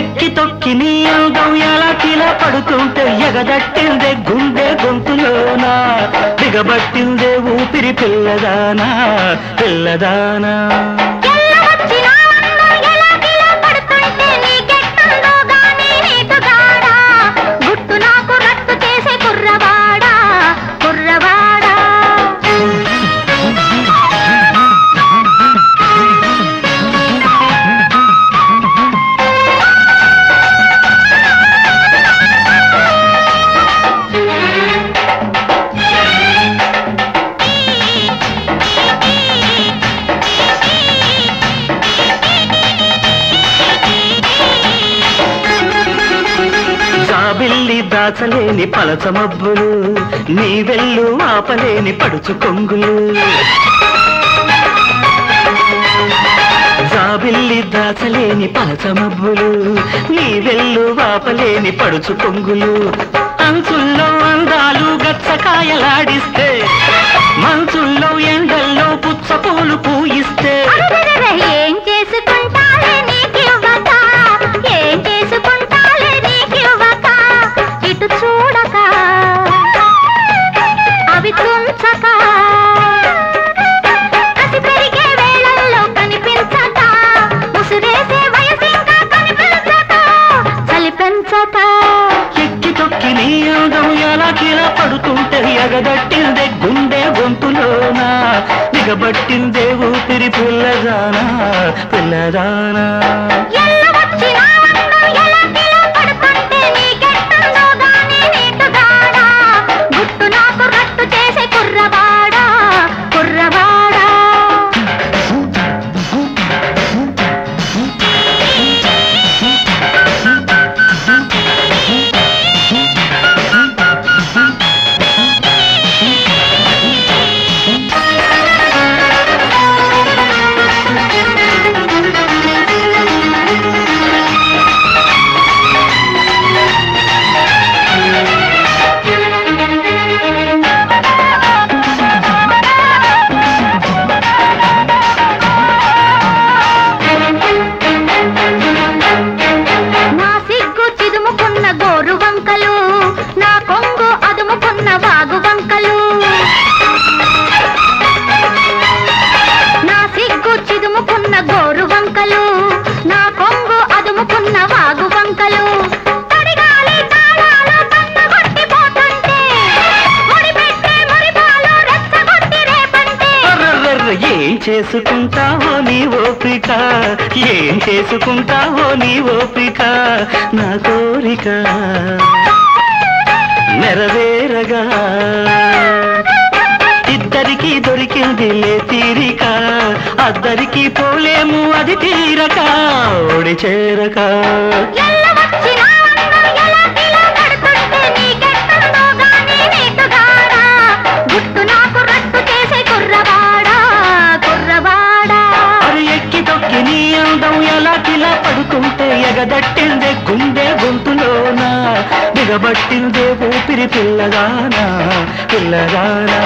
ఎక్కి తొక్కి నీ అందం ఎలా కిలా పడుతుంటే ఎగదట్టిందే గుండె గొంతులోనా. దిగబట్టిందే ఊపిరి పిల్లదానా పిల్లదానా. జాబిల్లి దాచలేని పలచ మబ్బులు నీ వెళ్ళు ఆపలేని పడుచు కొంగులు. జాబిల్లి దాచలేని పలచ మబ్బులు నీ వెళ్ళు ఆపలేని పడుచు కొంగులు. అంచుల్లో అందాలు గచ్చకాయలాడిస్తే మంచుల్లో ఎండల్లో పుచ్చ పూలు పూయిస్తే ఎగదట్టిందే గుండె గొంతులోనా? దిగబట్టిందే ఊపిరి పిల్లదానా పిల్లదానా ఏం చేసుకుంటావో నీ ఓపిక? ఏం చేసుకుంటావో నీ ఓపిక? నా కోరిక నెరవేరగా. ఇద్దరికి దొరికింది లే తీరిక. అద్దరికి పోలేము అది తీరక ఓడి చేరక. ఎగదట్టిందే గుండె గొంతులోన? దిగబట్టిందే ఊపిరి పిల్లగానా? పిల్లగానా?